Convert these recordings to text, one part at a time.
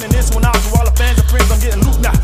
sending this one out to all the fans and friends. I'm getting loose now.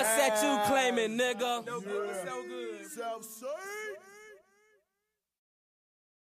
What's that you claiming, nigga? No, so good. Self-serve.